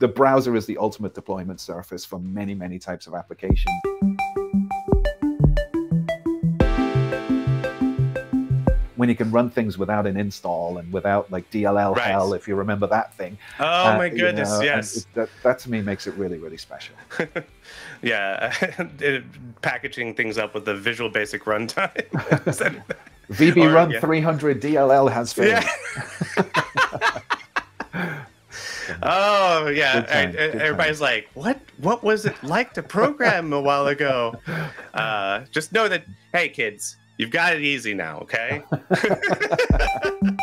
the browser is the ultimate deployment surface for many, many types of application. when you can run things without an install and without like DLL Right. hell, if you remember that thing. Oh Uh, my you goodness, know, yes. it- that, that to me makes it really, really special. yeah, it- packaging things up with the Visual Basic runtime. VB Or, Run yeah. 300 DLL has failed. yeah. Oh yeah, time, and- and good time. everybody's like, "What? What was it like to program a while ago?" Uh, just know that, hey kids, you've got it easy now. Okay.